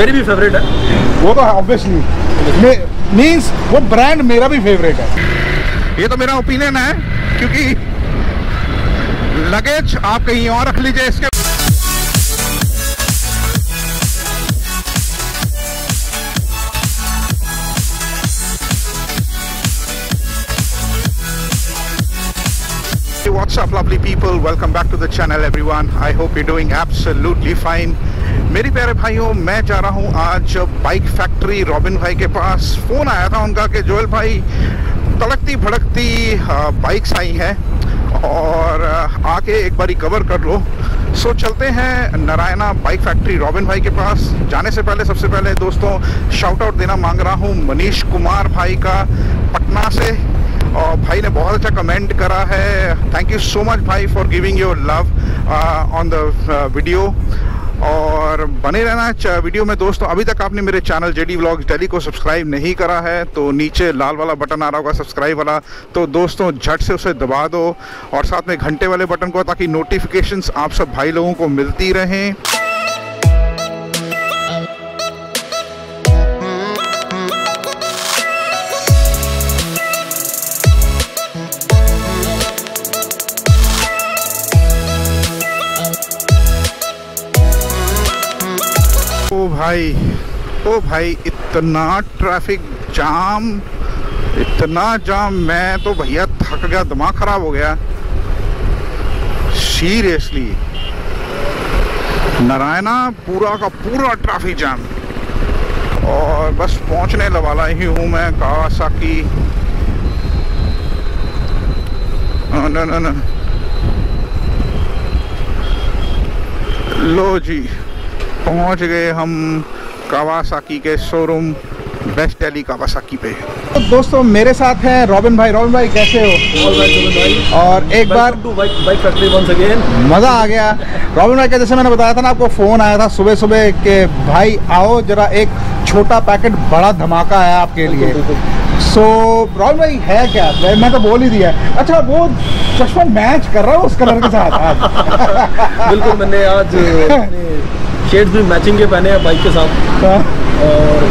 मेरी भी फेवरेट है वो तो ऑब्वियसली मीन्स वो ब्रांड मेरा भी फेवरेट है ये तो मेरा ओपिनियन है क्योंकि लगेज आप कहीं और रख लीजिए इसके What's up lovely people welcome back to the channel everyone I hope you're doing absolutely fine मेरी प्यारे भाइयों, मैं जा रहा हूँ आज बाइक फैक्ट्री रॉबिन भाई के पास फ़ोन आया था उनका कि जोएल भाई, तड़कती भड़कती बाइक्स आई हैं और आके एक बारी कवर कर लो। सो चलते हैं नारायणा बाइक फैक्ट्री रॉबिन भाई के पास। जाने से पहले, सबसे पहले दोस्तों शाउट आउट देना मांग रहा हूँ मनीष कुमार भाई का पटना से। और भाई ने बहुत अच्छा कमेंट करा है। थैंक यू सो मच भाई for giving your love on the video और बने रहना वीडियो में। दोस्तों, अभी तक आपने मेरे चैनल जेडी व्लॉग्स डेली को सब्सक्राइब नहीं करा है तो नीचे लाल वाला बटन आ रहा होगा सब्सक्राइब वाला। तो दोस्तों, झट से उसे दबा दो और साथ में घंटे वाले बटन को ताकि नोटिफिकेशंस आप सब भाई लोगों को मिलती रहें। भाई, ओ भाई, इतना ट्रैफ़िक जाम इतना जाम मैं तो भैया थक गया, दिमाग खराब हो गया। सीरियसली नारायणा, पूरा का पूरा ट्रैफ़िक जाम और बस पहुँचने वाला ही हूँ मैं कावासाकी न लो जी। पहुँच गए हम कावासाकी के शोरूम बेस्ट दिल्ली कावासाकी पे। तो दोस्तों मेरे साथ हैं रॉबिन भाई। रॉबिन भाई कैसे हो? और एक बार बाइक फैक्ट्री वंस अगेन मज़ा आ गया। रॉबिन भाई का जैसे मैंने बताया था ना आपको फ़ोन आया था सुबह सुबह के भाई आओ जरा एक छोटा पैकेट बड़ा धमाका है आपके लिए। सो so, रॉबिन भाई है क्या? मैं, मैं तो बोल ही दिया अच्छा वो चश्मा मैच कर रहा है उस कलर के साथ? आज बिल्कुल मैंने आज शेड्स भी मैचिंग के पहने हैं बाइक के साथ। हाँ। और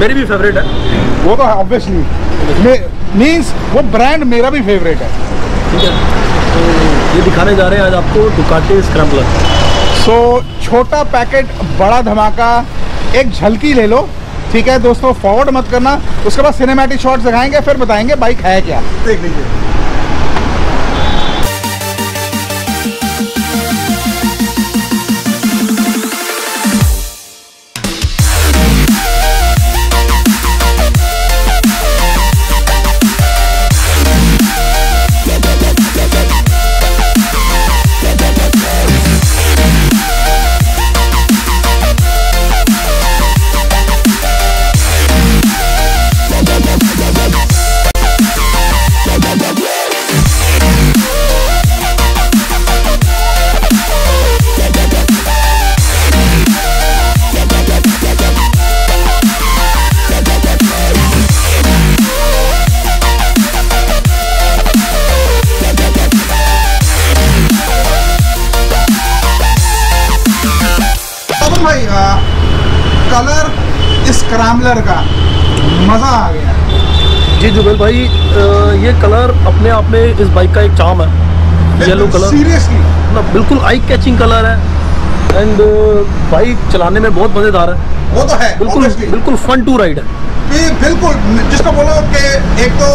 मेरी भी फेवरेट है। वो तो ऑब्वियसली मीन्स वो ब्रांड मेरा भी फेवरेट है। ठीक है। तो ये दिखाने जा रहे हैं आज आपको दुकाटी स्क्रैम्बलर सो so, छोटा पैकेट बड़ा धमाका एक झलकी ले लो। ठीक है दोस्तों फॉरवर्ड मत करना। उसके बाद सिनेमैटिक शॉट्स दिखाएँगे फिर बताएँगे बाइक है क्या। देख लीजिए। कलर का। मज़ा आ गया। जी जुबेल भाई ये कलर अपने आप में इस बाइक का एक चाम है। Yellow colour. सीरियसली मतलब बिल्कुल आई कैचिंग कलर है। एंड बाइक चलाने में बहुत मज़ेदार है। वो तो है बिल्कुल बिल्कुल फन टू राइड है। बिल्कुल जिसको बोलो कि एक तो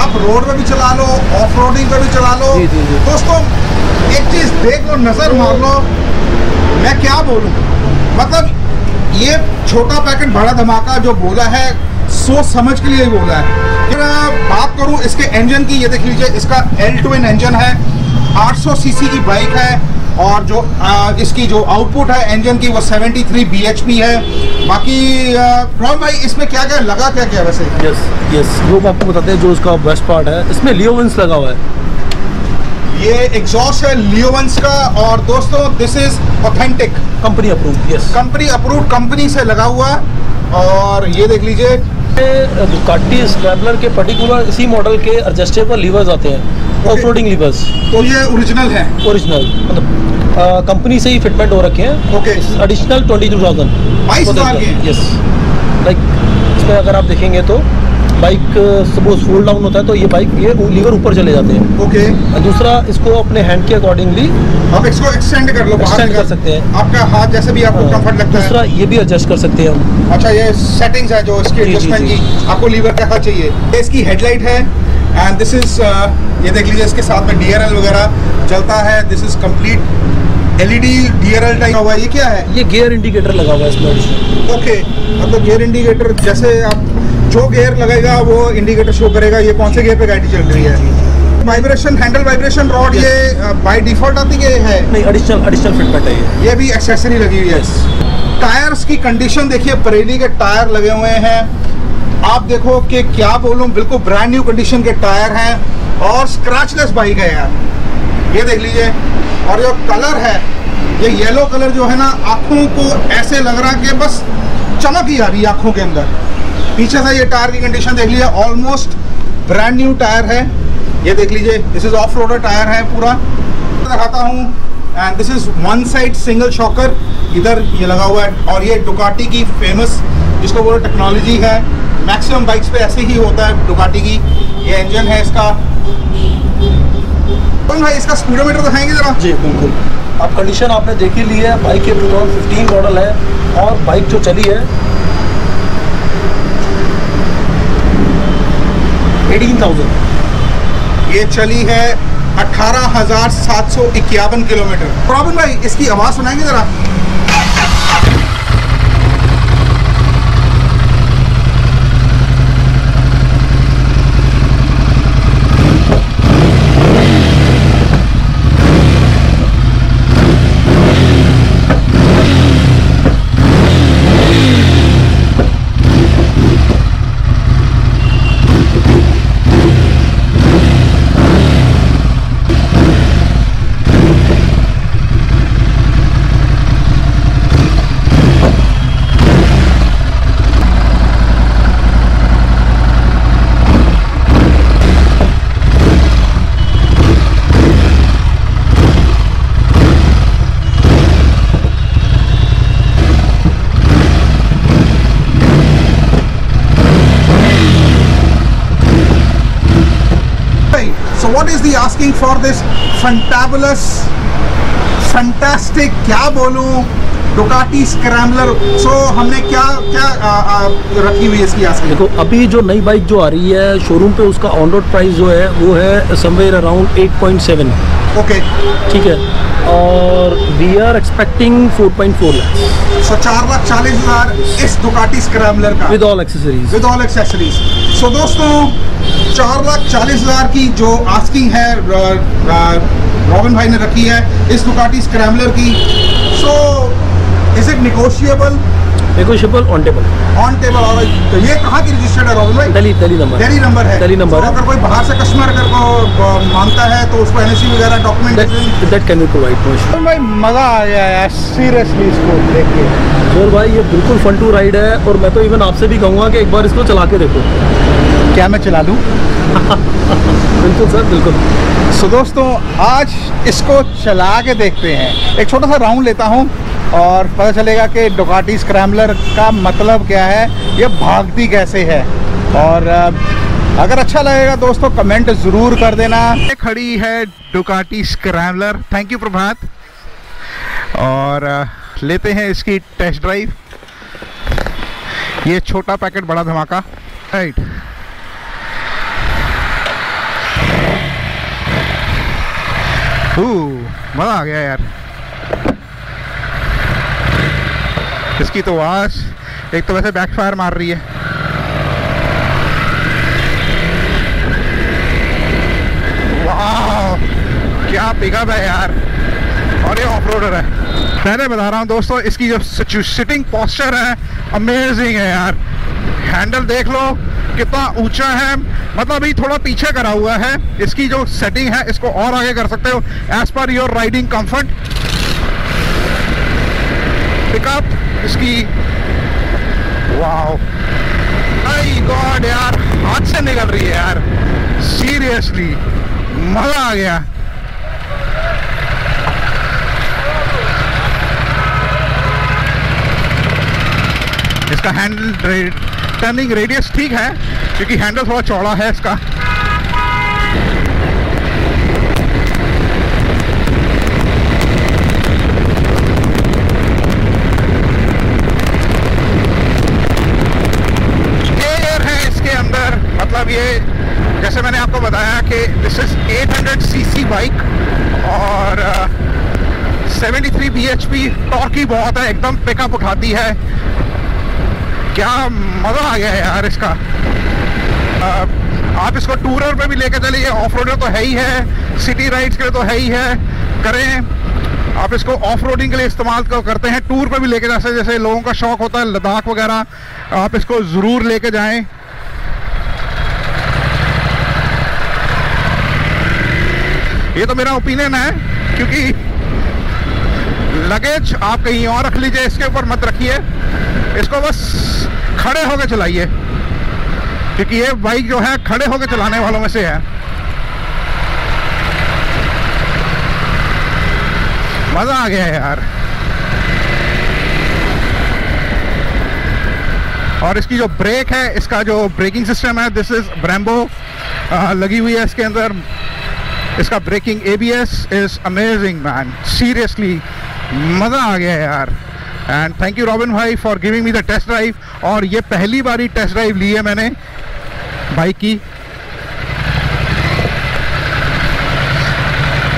आप रोड पे भी चला लो ऑफ़ रोडिंग पे भी चला लो जी, जी, जी। दोस्तों एक चीज़ देख लो नज़र मार लो। मैं क्या बोलूँ? मतलब ये छोटा पैकेट बड़ा धमाका जो बोला है सोच समझ के लिए बोला है। फिर बात करूँ इसके इंजन की ये देख लीजिए इसका एल ट्विन इंजन है 800 सीसी की बाइक है और जो आ, इसकी जो आउटपुट है इंजन की वो 73 bhp है। बाकी रॉन भाई इसमें क्या क्या लगा क्या क्या वैसे? यस यस वो आपको बताते हैं जो इसका बेस्ट पार्ट है। इसमें लियोवेंस लगा हुआ है। ये एग्जॉस्ट है लियोवेंस का और दोस्तों this is authentic company approve yes company approved company से लगा हुआ और ये देख लीजिए। दुकाटी स्क्रैबलर के पर्टिकुलर इसी मॉडल के एडजस्टेबल लीवर्स आते हैं ऑफ़ रोडिंग लीवर्स तो ये ओरिजिनल है। ओरिजिनल मतलब कंपनी से ही फिटमेंट हो रखे हैं। Okay additional twenty two thousand 22,000 yes like इसमें अगर आप देखेंगे तो बाइक सपोज़ फोल्ड डाउन होता है तो ये बाइक ये लीवर ऊपर चले जाते हैं। ओके। और दूसरा इसको अपने हैंड के अकॉर्डिंगली आप इसको एक्सटेंड कर लो बाहर एक्सटेंड कर सकते हैं। आपका हाथ जैसे भी आपको कंफर्ट लगता है। दूसरा ये भी एडजस्ट कर सकते हैं हम। अच्छा ये सेटिंग्स है जो इसकी एडजस्टमेंट की। आपको लीवर कैसा चाहिए। इसकी हेडलाइट है एंड दिस इज़ ये देख लीजिए इसके साथ में डीआरएल वगैरह चलता है। This is complete LED DRL type हुआ है ये क्या है? ये गियर इंडिकेटर लगा हुआ है इसमें। ओके मतलब गियर इंडिकेटर जैसे आप जो गियर लगेगा वो इंडिकेटर शो करेगा ये कौन से गियर पे गाड़ी चल रही है? वाइब्रेशन हैंडल वाइब्रेशन रॉड ये बाय डिफ़ॉल्ट आती है है? नहीं एडिशनल एडिशनल फिटमेंट है ये। ये भी एक्सेसरी लगी हुई है। टायर्स की कंडीशन देखिए परेली के टायर लगे हुए हैं। आप देखो कि क्या बोलूँ बिल्कुल ब्रांड न्यू कंडीशन के टायर हैं और स्क्रैचलेस बाइक है यार। ये देख लीजिए। और जो कलर है ये येलो कलर जो है ना आँखों को ऐसे लग रहा है कि बस चमक ही आ रही है आँखों के अंदर। पीछे से ये टायर की कंडीशन देख लीजिए ऑलमोस्ट ब्रांड न्यू टायर है। ये देख लीजिए this is off roader tyre है पूरा। दिखाता हूँ and this is one side single shocker इधर ये लगा हुआ है, और ये डुकाटी की फ़ेमस जिसको बोलो टेक्नोलॉजी है। मैक्सिमम बाइक्स पे ऐसे ही होता है डुकाटी की। ये इंजन है इसका। कौन भाई, इसका स्पीडोमीटर दिखाएँगे जरा? जी, बिल्कुल। अब कंडीशन आपने देखी ली है बाइक के 2015 मॉडल है, और बाइक जो चली है 18,000 ये चली है अठारह हज़ार सात सौ इक्यावन किलोमीटर। प्रॉब्लम भाई इसकी आवाज़ सुनाएँगे जरा So what is the asking for this fantabulous, fantastic क्या बोलूँ डुकाटी स्क्रैम्बलर। सो हमने क्या क्या आ, आ, रखी हुई है इसकी आस्किंग देखो अभी जो नई बाइक जो आ रही है शोरूम पे उसका ऑन रोड प्राइस जो है वो है समवेयर अराउंड 8.7 ओके ठीक है? और we are expecting 4.4 lakh so चार लाख चालीस हज़ार इस डुकाटी स्क्रैम्बलर का। With all accessories with all accessories so दोस्तों चार लाख चालीस हज़ार की जो आस्किंग है रॉबिन भाई ने रखी है इस दुकाटी स्क्रैम्बलर की। So is it negotiable negotiable on table on table और तो ये कहाँ की रजिस्टर्ड है रॉबिन भाई? दिल्ली दिल्ली नंबर। दिल्ली नंबर है। दिल्ली नंबर। So, अगर कोई बाहर से कस्टमर अगर को माँगता है तो उसको एनएससी वगैरह document that can be provide no issue भाई मज़ा आ गया यार सीरियसली इसको देख के ज़ोर भाई ये बिल्कुल फन टू राइड है और मैं तो इवन आपसे भी कहूँगा कि एक बार इसको चला के देखो। क्या मैं चला लूँ? बिल्कुल सर बिल्कुल। सो दोस्तों आज इसको चला के देखते हैं। एक छोटा सा राउंड लेता हूँ। और पता चलेगा कि डोकाटी स्क्रैम्बलर का मतलब क्या है, ये भागती कैसे है? और अगर अच्छा लगेगा दोस्तों, कमेंट ज़रूर कर देना। खड़ी है Ducati scrambler. Thank you Prabhat. और लेते हैं इसकी टेस्ट ड्राइव ये छोटा पैकेट, बड़ा धमाका। राइट मज़ा आ गया यार। इसकी तो आवाज़, एक तो वैसे बैकफायर मार रही है। क्या पिकअप है यार। और ये ऑफ़ रोडर है। पहले बता रहा हूँ दोस्तों, इसकी जो सिटिंग पॉस्चर है अमेजिंग है यार। हैंडल देख लो, कितना ऊँचा है। मतलब अभी थोड़ा पीछे करा हुआ है। इसकी जो सेटिंग है, इसको और आगे कर सकते हो। As per your riding comfort pickup इसकी माय गॉड यार, हाथ से निकल रही है यार। सीरियसली मज़ा आ गया। इसका हैंडल टर्निंग रेडियस ठीक है, क्योंकि हैंडल थोड़ा चौड़ा है इसका एयर है इसके अंदर मतलब ये जैसे मैंने आपको बताया कि दिस इज़ 800 सीसी बाइक और uh, 73 bhp टॉर्क ही बहुत है एकदम पिकअप उठाती है। क्या मज़ा आ गया है यार इसका। आ, आप इसको टूरर पे भी लेके चलिए ऑफ़ रोडर तो है ही है सिटी राइड्स के लिए तो है ही है करें। आप इसको ऑफ़ रोडिंग के लिए इस्तेमाल करते हैं टूर पे भी लेके जा सकते जैसे लोगों का शौक होता है लद्दाख वगैरह आप इसको ज़रूर लेके जाएँ। ये तो मेरा ओपिनियन है, क्योंकि लगेज आप कहीं और रख लीजिए, इसके ऊपर मत रखिए। इसको बस खड़े होकर चलाइए, क्योंकि ये बाइक जो है, खड़े होकर चलाने वालों में से है। मज़ा आ गया है यार। और इसकी जो ब्रेक है, इसका जो ब्रेकिंग सिस्टम है दिस इज़ ब्रैम्बो लगी हुई है इसके अंदर। इसका braking A B S is amazing man seriously मज़ा आ गया यार. एंड थैंक यू रॉबिन भाई for giving me the test drive और ये पहली बार ही टेस्ट ड्राइव ली है मैंने बाइक की.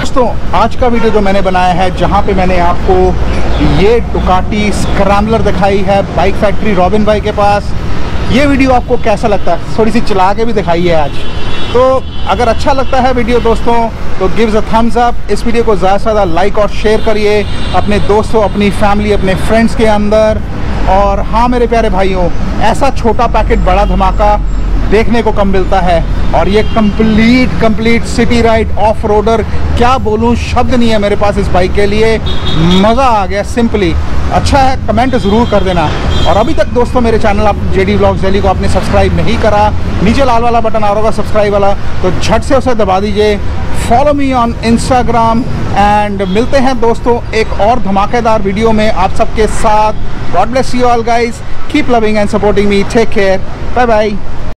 दोस्तों, आज का वीडियो जो मैंने बनाया है, जहाँ पे मैंने आपको ये डुकाटी स्क्रैम्बलर दिखाई है बाइक फैक्ट्री रॉबिन भाई के पास. ये वीडियो आपको कैसा लगता है? थोड़ी सी चला के भी दिखाई है आज. तो अगर अच्छा लगता है वीडियो दोस्तों तो गिव्स अ थम्स अप इस वीडियो को ज़्यादा से ज़्यादा लाइक और शेयर करिए अपने दोस्तों, अपनी फैमिली अपने फ्रेंड्स के अंदर। और हाँ मेरे प्यारे भाइयों, ऐसा छोटा पैकेट बड़ा धमाका देखने को कम मिलता है। और ये complete complete city ride off roader क्या बोलूँ, शब्द नहीं है मेरे पास इस बाइक के लिए। मज़ा आ गया सिंपली अच्छा है कमेंट ज़रूर कर देना। और अभी तक दोस्तों, मेरे चैनल आप जे डी ब्लॉग को आपने सब्सक्राइब नहीं करा, नीचे लाल वाला बटन आ रहा होगा सब्सक्राइब वाला तो झट से उसे दबा दीजिए। Follow me on Instagram and मिलते हैं दोस्तों एक और धमाकेदार वीडियो में आप सबके साथ। God bless you all guys keep loving and supporting me take care bye bye